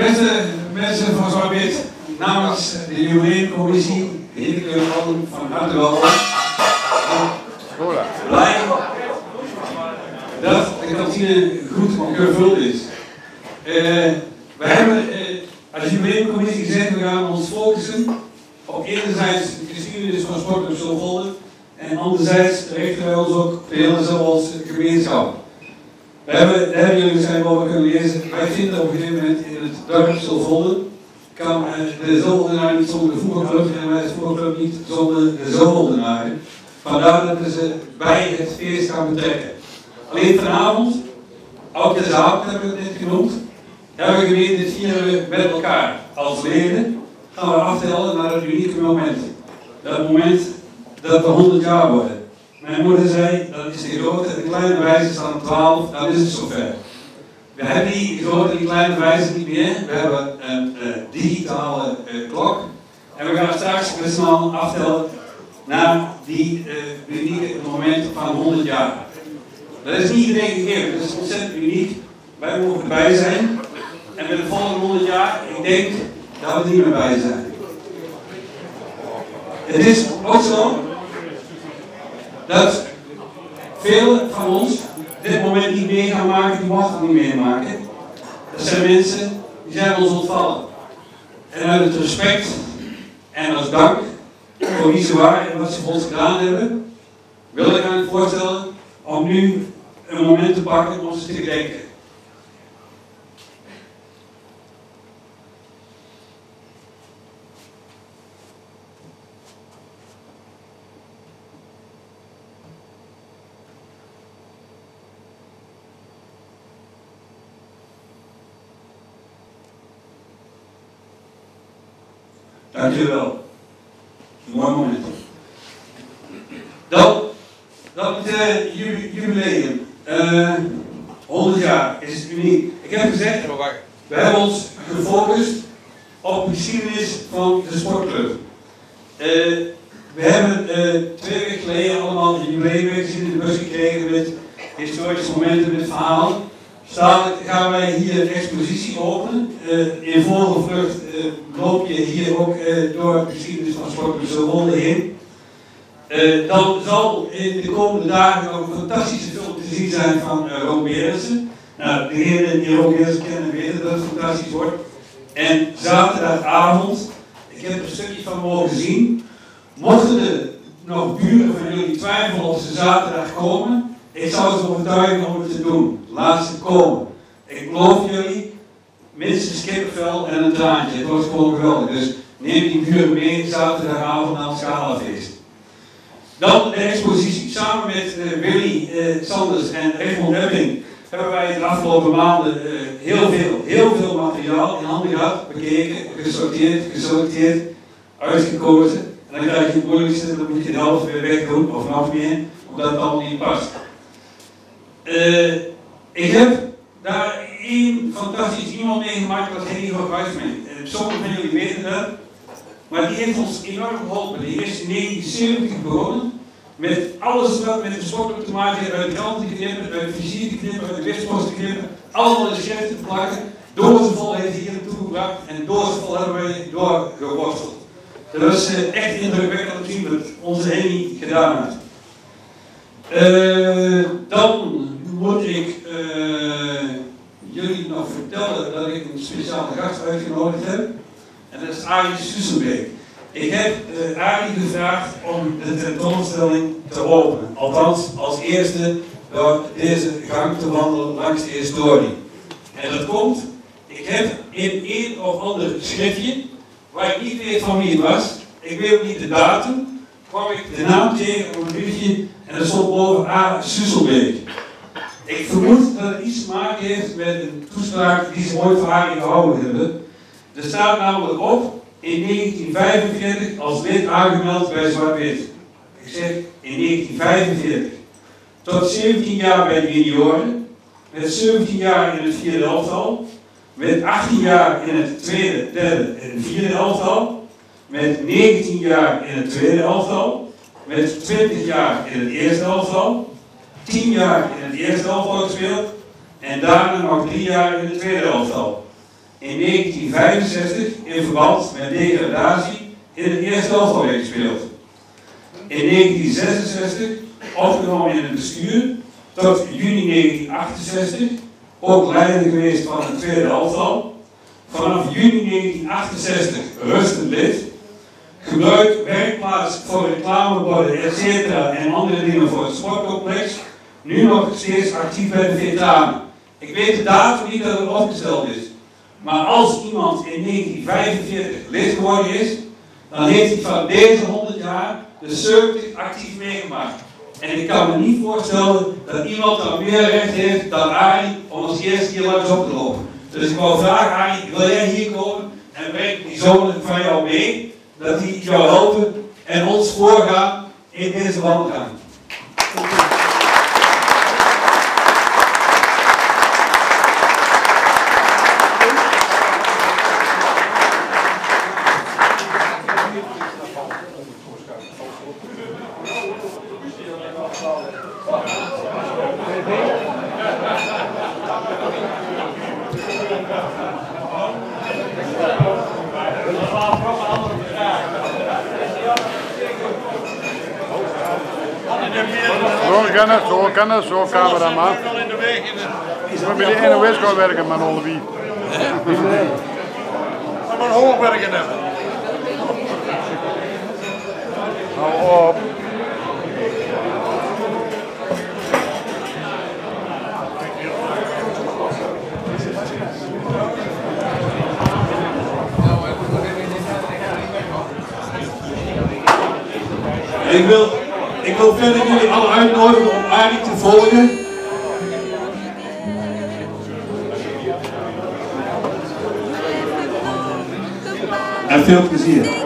Beste mensen van Zwart-Wit, namens de jubileumcommissie heet ik jullie allen van harte welkom. Blij dat de kantine goed gevuld is. Uh, we hebben uh, als jubileumcommissie gezegd, we gaan ons focussen op enerzijds de geschiedenis van Sportclub Zolvolde en anderzijds richten wij ons ook op de hele gemeenschap. We hebben, hebben jullie zijn over kunnen lezen. Wij vinden op een gegeven moment in het dorp Zolvolde kan uh, de Zolvoldenaar niet zonder de voetbalclub en wij het voetbalclub niet zonder de Zolvoldenaar. Vandaar dat we ze bij het feest gaan betrekken. Alleen vanavond, ook de zaal hebben we het net genoemd, hebben we geweten, dit vieren we met elkaar. Als leden gaan we aftellen naar het unieke moment. Dat moment dat we 100 jaar worden. Mijn moeder zei, dat is de grote de kleine wijze staan 12, dan is het zover. We hebben die grote en kleine wijze niet meer. We hebben een uh, digitale uh, klok. En we gaan straks met z'n aftellen naar die uh, unieke moment van 100 jaar. Dat is niet iedereen gegeven, dat is ontzettend uniek. Wij mogen erbij zijn. En met de volgende 100 jaar, ik denk dat we er niet meer bij zijn. Het is ook zo dat velen van ons dit moment niet mee gaan maken, die mochten het niet meemaken. Dat zijn mensen die zijn ons ontvallen. En uit het respect en als dank voor wie ze waren en wat ze voor ons gedaan hebben, wil ik aan voorstellen om nu een moment te pakken om ze te gedenken. Dankjewel. Een mooi moment. Dan, dat uh, jubileum. Uh, 100 jaar is uniek. Ik heb gezegd, we hebben ons gefocust op de geschiedenis van de sportclub. Uh, we hebben twee weken geleden allemaal de jubileumweek in de bus gekregen met historische momenten, met verhalen. Staan gaan wij hier een expositie openen. Uh, in volle vlucht uh, loop je hier ook uh, door de geschiedenis van Sportclub Zolwolde heen. dan zal in de komende dagen ook een fantastische film te zien zijn van uh. Nou, degenen die Ron kennen weten dat het fantastisch wordt. En zaterdagavond, ik heb er een stukje van mogen zien. Mochten er nog buren van jullie twijfelen of ze zaterdag komen, ik zou ze overtuigen om het te doen. Laat ze komen. Ik beloof jullie, minstens kippenvel en een traantje. Het wordt gewoon geweldig. Dus neem die buren mee zaterdagavond naar het Schalafeest. Dan de expositie. Samen met uh, Willy uh, Sanders en Raymond Ebbing hebben wij de afgelopen maanden uh, heel, veel, heel veel materiaal in handen gehad, bekeken, gesorteerd, geselecteerd, uitgekozen. En dan krijg je het moeilijkste, dan moet je de helft weer wegdoen, of nog meer, omdat het allemaal niet past. Uh, ik heb daar één fantastisch iemand meegemaakt, dat heet Igor Kruisman. Sommigen van jullie weten dat. Maar die heeft ons enorm geholpen. Die is in 1970 begonnen met alles wat met de sport te maken heeft, uit kranten te knippen, uit vizier te knippen, uit wistpost te knippen, allemaal de schrift te plakken. Doorzenvol heeft hij hier naartoe gebracht en doorzenvol hebben wij doorgeworsteld. Dat was uh, echt indrukwekkend om te zien wat onze Henny gedaan heeft. Uh, dan moet ik uh, jullie nog vertellen dat ik een speciale gast uitgenodigd heb. En dat is Arie Susselbeek. Ik heb uh, gevraagd om de tentoonstelling te openen. Althans, als eerste door deze gang te wandelen langs de historie. En dat komt, ik heb in een of ander schriftje, waar ik niet weet van wie het was, ik weet ook niet de datum, kwam ik de naam tegen op een briefje en er stond boven A. Susselbeek. Ik vermoed dat het iets te maken heeft met een toespraak die ze ooit voor haar gehouden hebben. Er staat namelijk op in 1945 als lid aangemeld bij Zwart-Wit. Ik zeg in 1945. Tot 17 jaar bij de junioren, met 17 jaar in het vierde elftal, met 18 jaar in het tweede, derde en vierde elftal, met 19 jaar in het tweede elftal, met 20 jaar in het eerste elftal, 10 jaar in het eerste elftal gespeeld en daarna nog 3 jaar in het tweede elftal. in 1965 in verband met degradatie in het eerste elftal gespeeld. In 1966 opgenomen in het bestuur tot juni 1968 ook leider geweest van het tweede elftal. Vanaf juni 1968 rustend lid. Gebruikt werkplaats voor reclameborden, etc. en andere dingen voor het sportcomplex. Nu nog steeds actief bij de veteranen. Ik weet de datum niet dat het opgesteld is. Maar als iemand in 1945 lid geworden is, dan heeft hij van deze 100 jaar de 70 actief meegemaakt. En ik kan me niet voorstellen dat iemand dan meer recht heeft dan Arie om als eerste hier langs op te lopen. Dus ik wou vragen, Arie, wil jij hier komen en breng die zonen van jou mee, dat die jou helpen en ons voorgaan in deze wandelgang. Zo kan het, zo kan het, zo cameraman. We moeten de NOS gaan werken, man, Olivie. Maar hoog werken hebben. Hou op. ik wil, ik wil verder jullie alle uitnodigen om Arie te volgen. En veel plezier.